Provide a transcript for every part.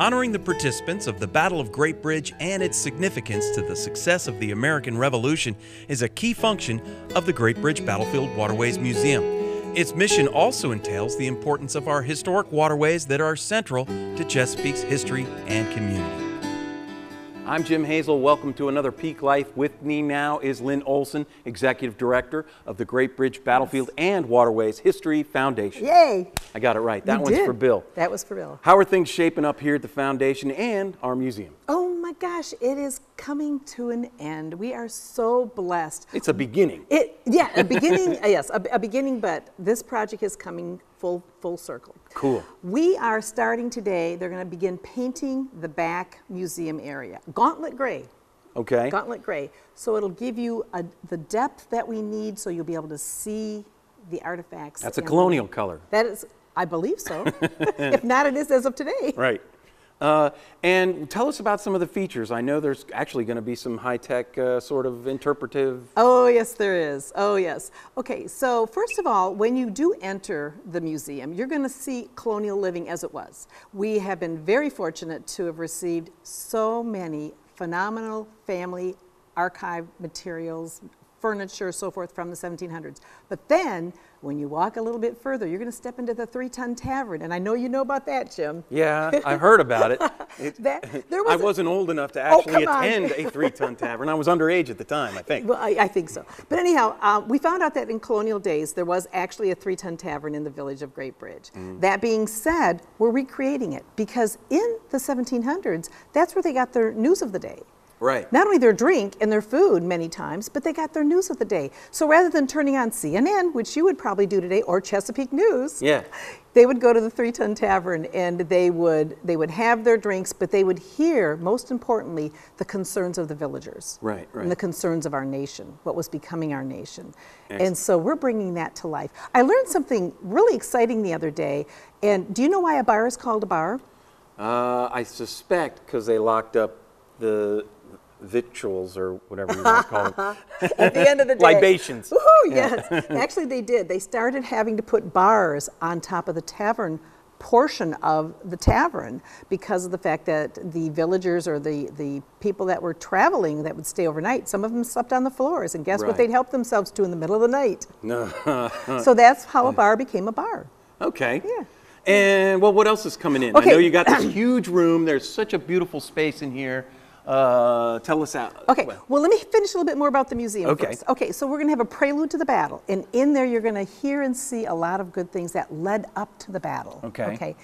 Honoring the participants of the Battle of Great Bridge and its significance to the success of the American Revolution is a key function of the Great Bridge Battlefield Waterways Museum. Its mission also entails the importance of our historic waterways that are central to Chesapeake's history and community. I'm Jim Hazel. Welcome to another Peake Life. With me now is Lynn Olson, Executive Director of the Great Bridge Battlefield and Waterways History Foundation. Yay! I got it right. That You one's did. for Bill. That was for Bill. How are things shaping up here at the foundation and our museum? Oh my gosh, it is coming to an end. We are so blessed. It's a beginning. It yeah, a beginning. yes, a, a beginning, but this project is coming full full circle. Cool. We are starting today. They're going to begin painting the back museum area, gauntlet gray. Okay. Gauntlet gray. So it'll give you a, the depth that we need, so you'll be able to see the artifacts. That's a colonial color. That is, I believe so. if not, it is as of today. Right. Uh, and tell us about some of the features. I know there's actually going to be some high tech uh, sort of interpretive. Oh, yes, there is. Oh, yes. Okay, so first of all, when you do enter the museum, you're going to see colonial living as it was. We have been very fortunate to have received so many phenomenal family archive materials, furniture, so forth from the 1700s. But then, when you walk a little bit further, you're going to step into the Three Ton Tavern, and I know you know about that, Jim. Yeah, I heard about it. It- That- there I was a- wasn't old enough to Oh, actually on. attend a three ton tavern. I was underage at the time, I think. Well, I, I think so. But anyhow, uh, we found out that in colonial days there was actually a three-ton tavern in the village of Great Bridge. Mm. That being said, we're recreating it because in the 1700s, that's where they got their news of the day. Right. Not only their drink and their food many times, but they got their news of the day. So rather than turning on CNN, which you would probably do today, or Chesapeake News, Yeah. they would go to the Three Ton Tavern and they would they would have their drinks, but they would hear, most importantly, the concerns of the villagers, Right, right. and the concerns of our nation, what was becoming our nation, Excellent. and so we're bringing that to life. I learned something really exciting the other day, and do you know why a bar is called a bar? Uh, I suspect because they locked up the victuals or whatever you want to call them. At the end of the day, Libations. Woohoo, yes. Actually, they did. They started having to put bars on top of the tavern portion of the tavern because of the fact that the villagers or the, the people that were traveling that would stay overnight, some of them slept on the floors, and guess Right. what they'd help themselves to in the middle of the night? No. so that's how a bar became a bar. Okay. Yeah. And well, what else is coming in? I Okay. know you got this huge room. There's such a beautiful space in here. Uh, tell us out. Okay, well, let me finish a little bit more about the museum Okay. first. Okay, so we're going to have a prelude to the battle, and in there you're going to hear and see a lot of good things that led up to the battle. Okay. Okay.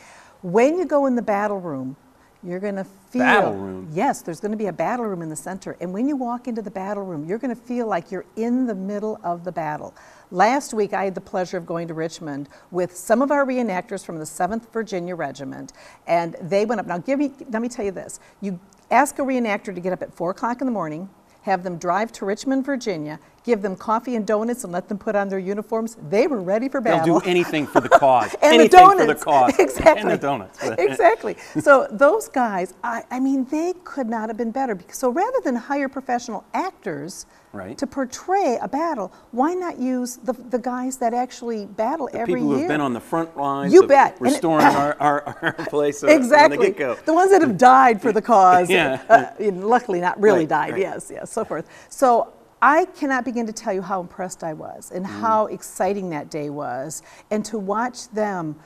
When you go in the battle room, you're going to feel Battle room? Yes, there's going to be a battle room in the center, and when you walk into the battle room, you're going to feel like you're in the middle of the battle. Last week, I had the pleasure of going to Richmond with some of our reenactors from the 7th Virginia Regiment, and they went up. Now, give me, let me tell you this: you ask a reenactor to get up at four o'clock in the morning, have them drive to Richmond, Virginia, give them coffee and donuts, and let them put on their uniforms. They were ready for battle. They'll do anything for the cause. and anything the donuts. for the cause. Exactly. And the donuts. exactly. So those guys, I, I mean, they could not have been better. So rather than hire professional actors Right. to portray a battle, why not use the, the guys that actually battle every People year? who have been on the front lines You bet. Restoring our, our, our place from the Exactly. get-go. The ones that have died for the cause. Yeah. uh, and luckily, not really Right, died. right. Yes, yes, so forth. So I cannot begin to tell you how impressed I was and Mm. how exciting that day was, and to watch them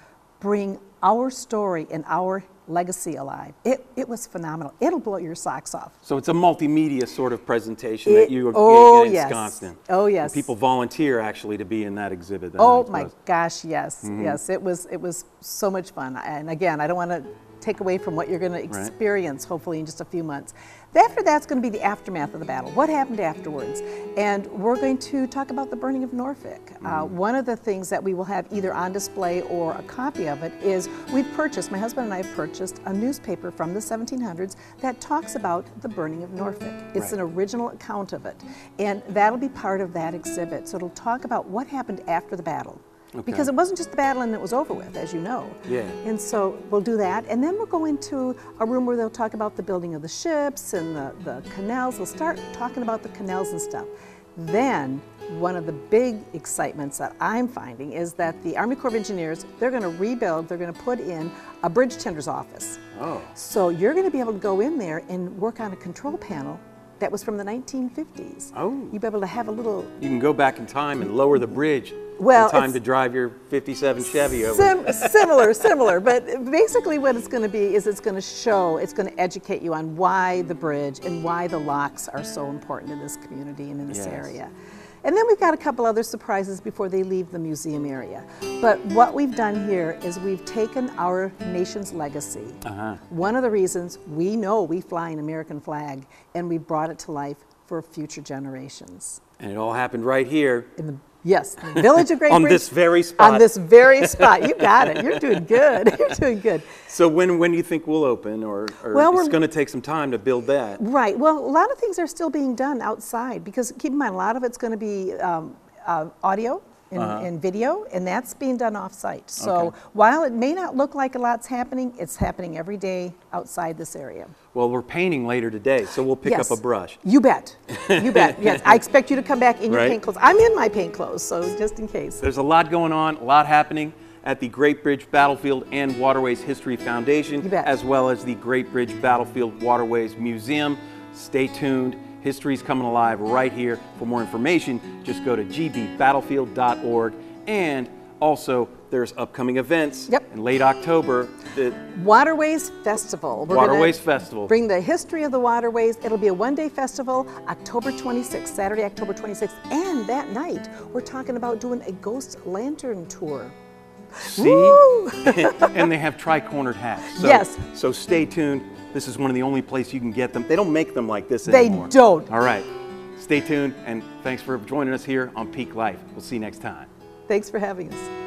bring our story and our legacy alive. It, it was phenomenal. It'll blow your socks off. So it's a multimedia sort of presentation It- that you are oh, getting yes. ensconced in. Oh, And yes. people volunteer actually to be in that exhibit. then, Oh my gosh, yes, Mm-hmm. yes. It was it was so much fun. And again, I don't want to take away from what you're going to experience hopefully in just a few months. After that's going to be the aftermath of the battle. What happened afterwards? And we're going to talk about the burning of Norfolk. Uh, Mm-hmm. one of the things that we will have either on display or a copy of it is we've purchased, my husband and I have purchased a newspaper from the 1700s that talks about the burning of Norfolk. It's Right. an original account of it. And that'll be part of that exhibit. So it'll talk about what happened after the battle. Because it wasn't just the battle and it was over with, as you know. Yeah. And so we'll do that. And then we'll go into a room where they'll talk about the building of the ships and the, the canals. We'll start talking about the canals and stuff. Then one of the big excitements that I'm finding is that the Army Corps of Engineers, they're going to rebuild, they're going to put in a bridge tender's office. Oh. So you're going to be able to go in there and work on a control panel that was from the 1950s. Oh. You'll be able to have a little You can go back in time and lower the bridge. Well, in time to drive your 57 Chevy over. Sim- similar, similar, but basically what it's going to be is it's going to show, it's going to educate you on why the bridge and why the locks are so important in this community and in this Yes. area. And then we've got a couple other surprises before they leave the museum area. But what we've done here is we've taken our nation's legacy. Uh-huh. One of the reasons we know we fly an American flag and we brought it to life for future generations. And it all happened right here. In the yes, the village of Great On Bridge- this very spot. On this very spot. You got it. You're doing good. You're doing good. So when when do you think we'll open, or, or Well, it's we're- going to take some time to build that? Right. Well, a lot of things are still being done outside because keep in mind, a lot of it's going to be um, uh, audio and, and uh-huh. video, and that's being done off-site. So. Okay. while it may not look like a lot's happening, it's happening every day outside this area. Well, we're painting later today, so we'll pick yes. up a brush. You bet. You bet. Yes. I expect you to come back in your Right. paint clothes. I'm in my paint clothes, so just in case. There's a lot going on, a lot happening at the Great Bridge Battlefield and Waterways History Foundation, as well as the Great Bridge Battlefield Waterways Museum. Stay tuned. History's coming alive right here. For more information, just go to gbbattlefield.org. And also, there's upcoming events Yep. in late October. The Waterways Festival. We're Waterways Festival. Bring the history of the waterways. It'll be a one-day festival, October 26th, Saturday, October 26th. And that night, we're talking about doing a ghost lantern tour. See? And they have tri-cornered hats. So, Yes. So stay tuned. This is one of the only places you can get them. They don't make them like this They anymore. don't. All right. Stay tuned and thanks for joining us here on Peake Life. We'll see you next time. Thanks for having us.